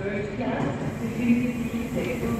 third class, security, second